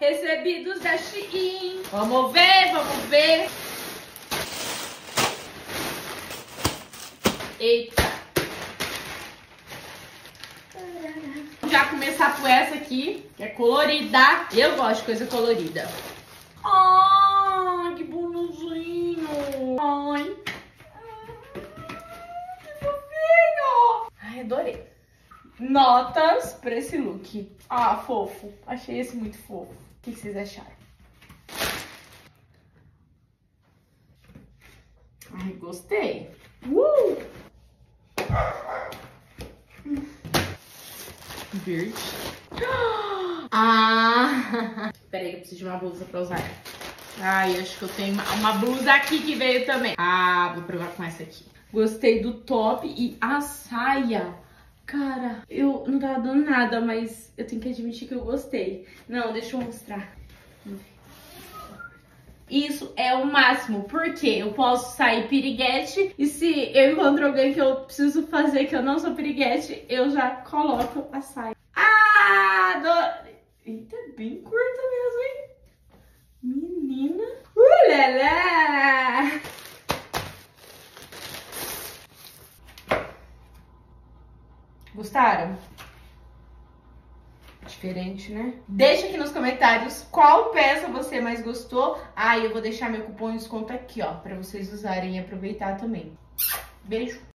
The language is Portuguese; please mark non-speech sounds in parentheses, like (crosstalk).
recebidos da Shein. Vamos ver, vamos ver. Eita. Já começar por essa aqui, que é colorida. Eu gosto de coisa colorida. Ai, que bonitinho. Ai. Que fofinho. Ai, adorei. Notas pra esse look. Ah, fofo. Achei esse muito fofo. O que vocês acharam? Ai, gostei. Uh! Verde. (gasps) Ah! Peraí eu preciso de uma blusa pra usar. Ai, acho que eu tenho uma blusa aqui que veio também. Ah, vou provar com essa aqui. Gostei do top e a saia. Cara, eu não tava dando nada, mas eu tenho que admitir que eu gostei. Não, deixa eu mostrar. Isso é o máximo, porque eu posso sair piriguete e se eu encontro alguém que eu preciso fazer que eu não sou piriguete, eu já coloco a saia. Ah, adoro! Eita, bem curta Gostaram? Diferente, né? Deixa aqui nos comentários qual peça você mais gostou. Ah, eu vou deixar meu cupom de desconto aqui, ó, pra vocês usarem e aproveitar também. Beijo!